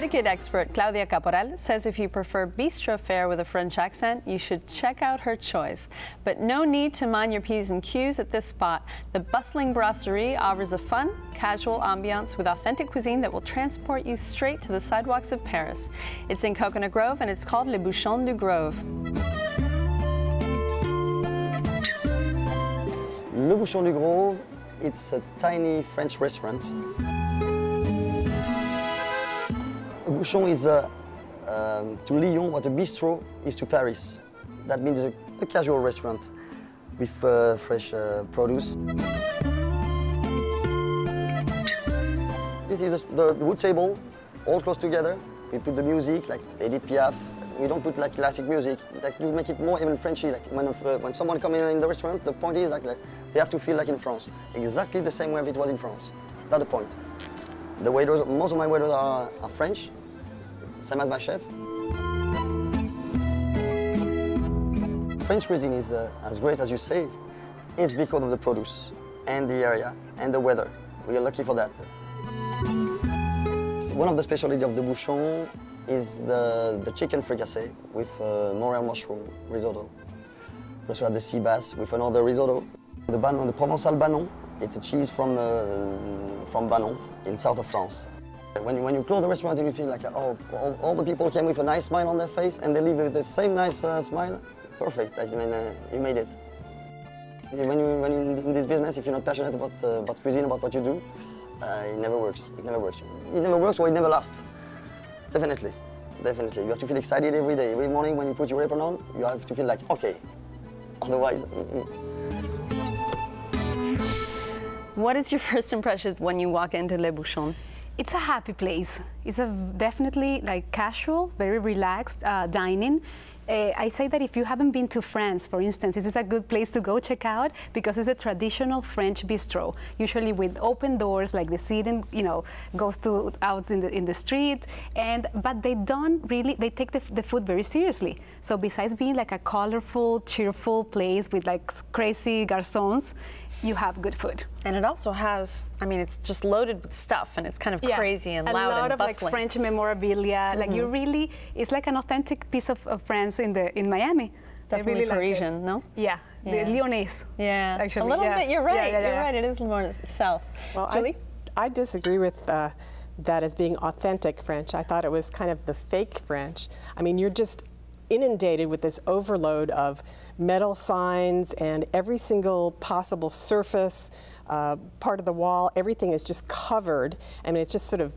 Etiquette expert Claudia Caporal says if you prefer bistro fare with a French accent, you should check out her choice. But no need to mind your P's and Q's at this spot. The bustling brasserie offers a fun, casual ambiance with authentic cuisine that will transport you straight to the sidewalks of Paris. It's in Coconut Grove and it's called Le Bouchon du Grove. Le Bouchon du Grove, it's a tiny French restaurant. Bouchon is uh, um, to Lyon what a bistro is to Paris. That means a, a casual restaurant with uh, fresh uh, produce. This is the, the wood table, all close together. We put the music, like Edith Piaf. We don't put like classic music, like to make it more even Frenchy. Like when, uh, when someone comes in in the restaurant, the point is like, like they have to feel like in France, exactly the same way it was in France. That's the point. The waiters, most of my waiters are, are French, same as my chef. French cuisine is uh, as great as you say. It's because of the produce and the area and the weather. We are lucky for that. One of the specialties of the Bouchon is the, the chicken fricassee with uh, morel mushroom risotto. We also have the sea bass with another risotto. The Banon, the Provençal Banon, it's a cheese from, uh, from Banon in south of France. When you, when you close the restaurant and you feel like, oh, all, all, the people came with a nice smile on their face and they leave with the same nice uh, smile, perfect, I mean, uh, you made it. When, you, when you're in this business, if you're not passionate about, uh, about cuisine, about what you do, uh, it never works, it never works. It never works or it never lasts, definitely, definitely. You have to feel excited every day. Every morning when you put your apron on, you have to feel like, okay, otherwise, mm -mm. What is your first impression when you walk into Le Bouchon? It's a happy place. It's a definitely like casual, very relaxed uh, dining. Uh, I say that if you haven't been to France, for instance, this is a good place to go check out because it's a traditional French bistro, usually with open doors, like the seating, you know, goes to out in the in the street. And but they don't really they take the, the food very seriously. So besides being like a colorful, cheerful place with like crazy garçons, you have good food. And it also has, I mean, it's just loaded with stuff and it's kind of yeah. crazy and a loud lot of like French memorabilia. Mm -hmm. Like you Mm-hmm. really, it's like an authentic piece of, of France in the in Miami. Definitely really Parisian, like no? Yeah, Yeah. the Lyonnaise. Yeah, Actually, a little yeah. bit. You're right. Yeah, yeah, You're yeah. right. It is more south. Well, Julie? I, I disagree with uh, that as being authentic French. I thought it was kind of the fake French. I mean, you're just inundated with this overload of metal signs and every single possible surface, uh, part of the wall, everything is just covered. I mean, it's just sort of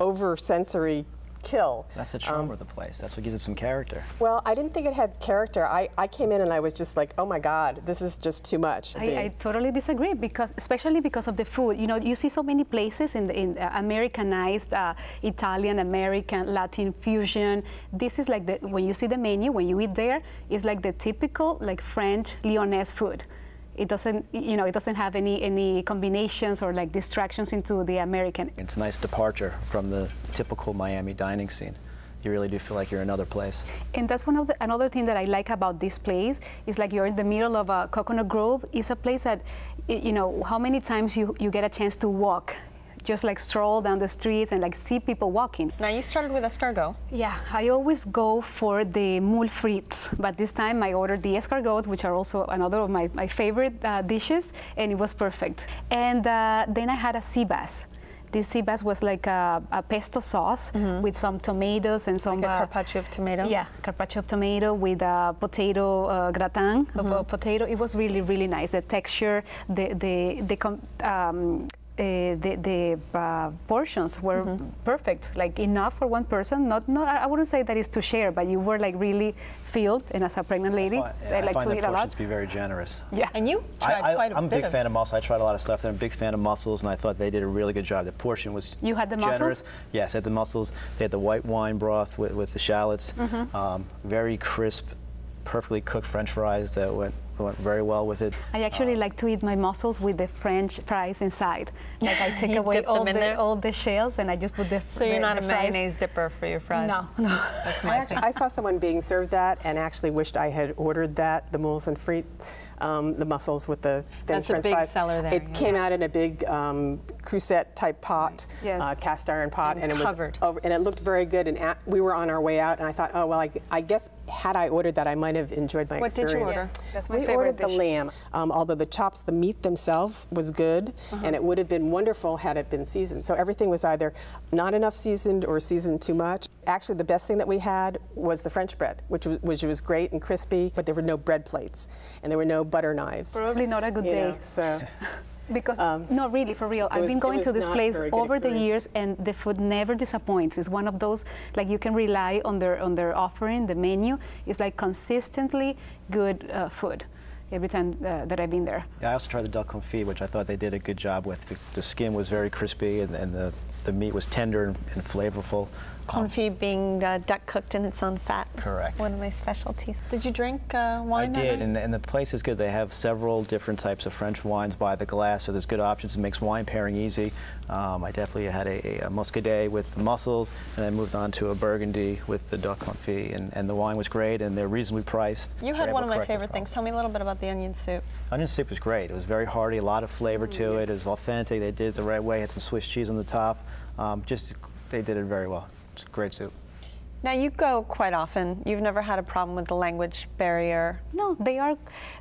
over sensory kill. That's the charm Um, of the place. That's what gives it some character. Well, I didn't think it had character. I, I came in and I was just like, oh my God, this is just too much. I, I totally disagree because, especially because of the food. You know, you see so many places in the in uh, Americanized uh, Italian, American, Latin fusion. This is like the when you see the menu, when you eat there, it's like the typical like French Lyonnaise food. It doesn't, you know, it doesn't have any any combinations or like distractions into the American. It's a nice departure from the typical Miami dining scene. You really do feel like you're in another place. And that's one of the, another thing that I like about this place is like you're in the middle of a coconut grove. It's a place that, you know, how many times you, you get a chance to walk, just like stroll down the streets and like see people walking. Now you started with escargot. Yeah, I always go for the moule frites, but this time I ordered the escargots, which are also another of my, my favorite uh, dishes, and it was perfect. And uh, then I had a sea bass. This sea bass was like a, a pesto sauce with some tomatoes and some Like a uh, carpaccio of tomato. yeah, carpaccio of tomato with a potato uh, gratin of a potato. It was really, really nice. The texture, the the the com- um, uh, the, the uh, portions were perfect, like enough for one person. Not, not, I wouldn't say that is to share, but you were like really filled. And as a pregnant lady, I, I, I like find to the eat a lot. portions to be very generous. Yeah, And you tried I, quite a am a big of fan of mussels. I tried a lot of stuff. There. I'm a big fan of mussels, and I thought they did a really good job. The portion was You had the generous. mussels? Yes, I had the mussels. They had the white wine broth with, with the shallots. Mm-hmm. Um, very crisp, perfectly cooked French fries that went went very well with it. I actually um, like to eat my mussels with the French fries inside. Like I take away all the there? all the shells and I just put the. So you're not a fries. mayonnaise dipper for your fries. No, no. That's I, my actually, thing. I saw someone being served that and actually wished I had ordered that, the moules and frites. Um, the mussels with the thin That's a French big fries. seller there, It yeah. came out in a big um, Creuset type pot, Yes. uh, cast iron pot, And it covered. was over, and it looked very good. And at, we were on our way out, and I thought, oh well, I, I guess had I ordered that, I might have enjoyed my What did you experience. order? That's my we favorite ordered the lamb. Um, although the chops, the meat themselves was good, Uh-huh. and it would have been wonderful had it been seasoned. So everything was either not enough seasoned or seasoned too much. Actually, the best thing that we had was the French bread, which was, which was great and crispy, but there were no bread plates and there were no butter knives. Probably not a good You day. know, so Because no, really, for real. I've was- been going to this place very good over the years, and the food never disappoints. It's one of those like you can rely on their on their offering, the menu. It's like consistently good uh, food every time uh, that I've been there. Yeah, I also tried the duck confit, which I thought they did a good job with. The, the skin was very crispy, and, and the, the meat was tender and, and flavorful. Um, Confit being uh, duck cooked in its own fat. Correct. One of my specialties. Did you drink uh, I wine? that did, night? and, and the place is good. They have several different types of French wines by the glass, so there's good options. It makes wine pairing easy. Um, I definitely had a, a muscadet with the mussels, and then moved on to a Burgundy with the duck confit, and, and the wine was great, and they're reasonably priced. You had one of my favorite things. Tell me a little bit about the onion soup. Onion soup was great. It was very hearty, a lot of flavor to it. It was authentic. They did it the right way. Had some Swiss cheese on the top. Um, just they did it very well. It's a great soup. Now you go quite often. You've never had a problem with the language barrier. No, they are.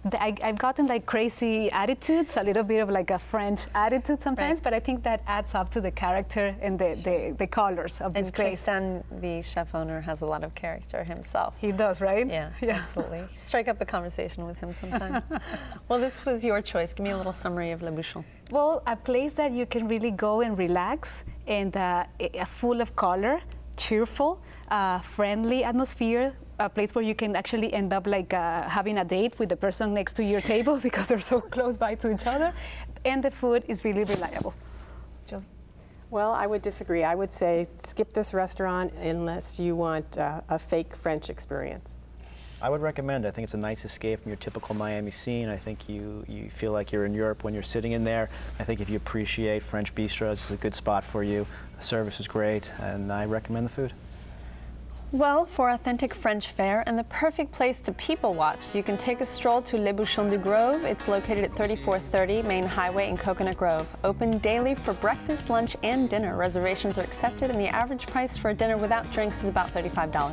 th- I, I've gotten like crazy attitudes, a little bit of like a French attitude sometimes, Right. but I think that adds up to the character and the, the, the colors of And this place. And the chef owner, has a lot of character himself. He does, right? Yeah, absolutely. Strike up a conversation with him sometime. well, this was your choice. Give me a little summary of Le Bouchon. Well, a place that you can really go and relax and uh, a- a full of color, cheerful, uh, friendly atmosphere. A place where you can actually end up like uh, having a date with the person next to your table because they're so close by to each other, and the food is really reliable. Julie? Well, I would disagree. I would say skip this restaurant unless you want uh, a fake French experience. I would recommend. I think it's a nice escape from your typical Miami scene. I think you, you feel like you're in Europe when you're sitting in there. I think if you appreciate French bistros, it's a good spot for you. The service is great, and I recommend the food. Well, for authentic French fare and the perfect place to people watch, you can take a stroll to Le Bouchon du Grove. It's located at 3430 Main Highway in Coconut Grove. Open daily for breakfast, lunch, and dinner. Reservations are accepted, and the average price for a dinner without drinks is about $35.